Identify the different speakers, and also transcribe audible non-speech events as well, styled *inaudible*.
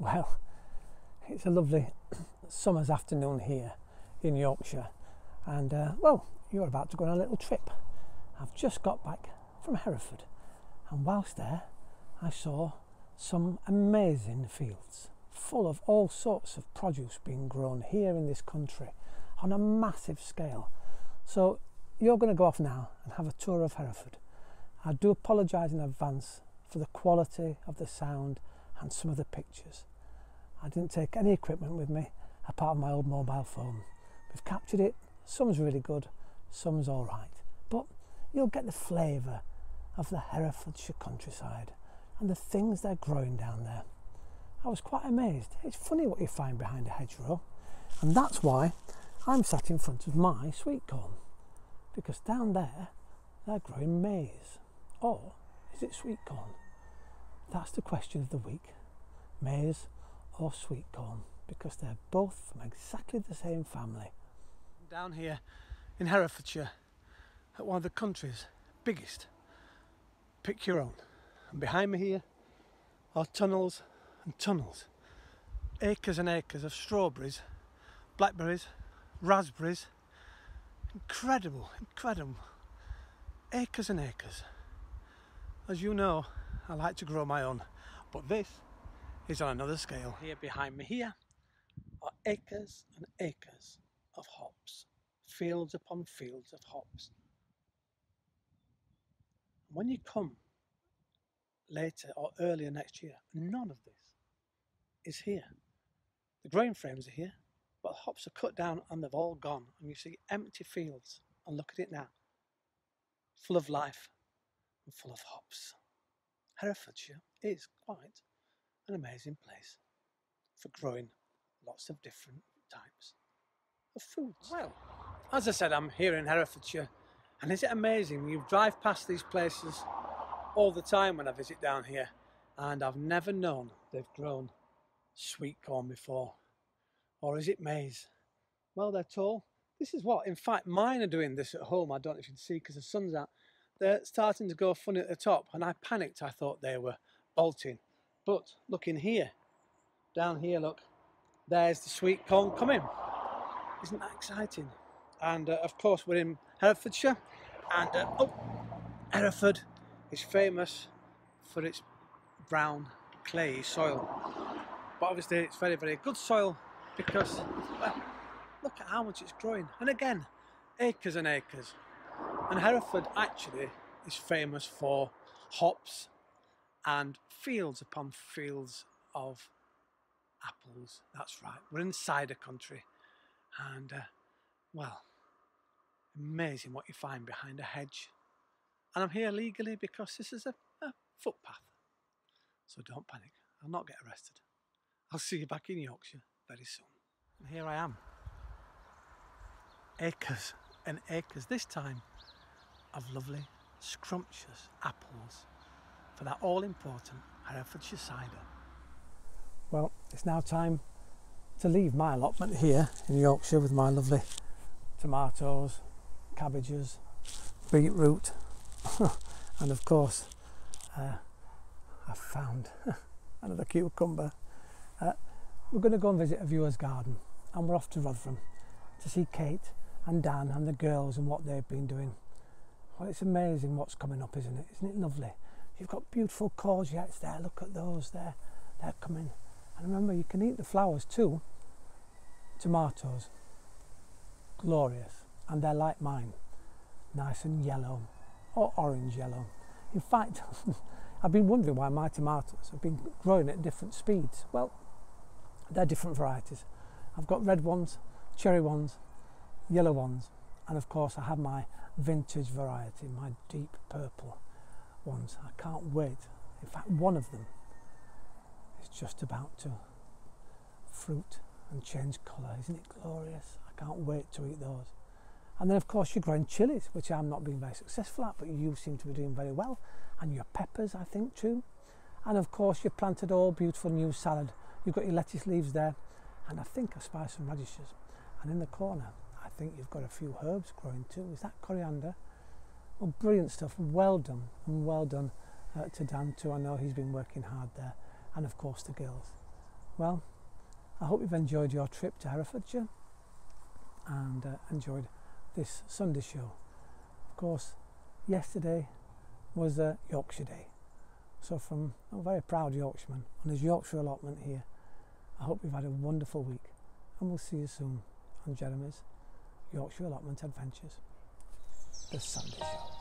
Speaker 1: Well, it's a lovely summer's afternoon here in Yorkshire, and uh, well, you're about to go on a little trip. I've just got back from Hereford, and whilst there, I saw some amazing fields full of all sorts of produce being grown here in this country on a massive scale. So, you're going to go off now and have a tour of Hereford. I do apologise in advance for the quality of the sound and some of the pictures. I didn't take any equipment with me apart from my old mobile phone. We've captured it, some's really good, some's alright, but you'll get the flavour of the Herefordshire countryside and the things they're growing down there. I was quite amazed. It's funny what you find behind a hedgerow, and that's why I'm sat in front of my sweet corn because down there they're growing maize. Or is it sweet corn? That's the question of the week maize or sweet corn because they're both from exactly the same family. Down here in Herefordshire, at one of the country's biggest, pick your own. And behind me here are tunnels and tunnels, acres and acres of strawberries, blackberries, raspberries, incredible, incredible, acres and acres. As you know, I like to grow my own, but this is on another scale. Here behind me here are acres and acres of hops, fields upon fields of hops. When you come later or earlier next year, none of this is here. The grain frames are here, but the hops are cut down and they've all gone. And you see empty fields. And look at it now, full of life and full of hops. Herefordshire is quite an amazing place for growing lots of different types of foods. Well, as I said, I'm here in Herefordshire, and is it amazing? You drive past these places all the time when I visit down here, and I've never known they've grown sweet corn before. Or is it maize? Well, they're tall. This is what, in fact, mine are doing this at home. I don't know if you can see because the sun's out. They're starting to go funny at the top, and I panicked. I thought they were bolting. But look in here, down here, look, there's the sweet corn coming. Isn't that exciting? And uh, of course, we're in Herefordshire, and uh, oh, Hereford is famous for its brown clay soil. But obviously, it's very, very good soil because well, look at how much it's growing. And again, acres and acres. And Hereford actually is famous for hops and fields upon fields of apples. That's right, we're in cider country. And uh, well, amazing what you find behind a hedge. And I'm here legally because this is a, a footpath. So don't panic, I'll not get arrested. I'll see you back in Yorkshire very soon. And here I am. Acres and acres, this time, of lovely, scrumptious apples for that all important Herefordshire cider. Well, it's now time to leave my allotment here in Yorkshire with my lovely tomatoes, cabbages, beetroot, *laughs* and of course, uh, I've found *laughs* another cucumber. Uh, we're going to go and visit a viewer's garden, and we're off to Rotherham to see Kate and Dan and the girls and what they've been doing. Well, it's amazing what's coming up, isn't it? Isn't it lovely? You've got beautiful courgettes there. Look at those there. They're coming. And remember, you can eat the flowers too. Tomatoes. Glorious. And they're like mine. Nice and yellow or orange yellow. In fact, *laughs* I've been wondering why my tomatoes have been growing at different speeds. Well, they're different varieties. I've got red ones, cherry ones, yellow ones, and of course I have my vintage variety, my deep purple ones. I can't wait. In fact, one of them is just about to fruit and change colour. Isn't it glorious? I can't wait to eat those. And then, of course, you're growing chilies, which I'm not being very successful at, but you seem to be doing very well. And your peppers, I think, too. And of course, you've planted all beautiful new salad. You've got your lettuce leaves there, and I think I spy some radishes. And in the corner, I think you've got a few herbs growing too. Is that coriander? Well, brilliant stuff. Well done, and well done uh, to Dan too. I know he's been working hard there, and of course the girls. well, I hope you've enjoyed your trip to Herefordshire and uh, enjoyed this Sunday show. Of course, yesterday was uh, Yorkshire Day. So, from a very proud Yorkshireman on his Yorkshire allotment here, I hope you've had a wonderful week and we'll see you soon on Jeremy's Yorkshire Allotment Adventures, the Sunday Show.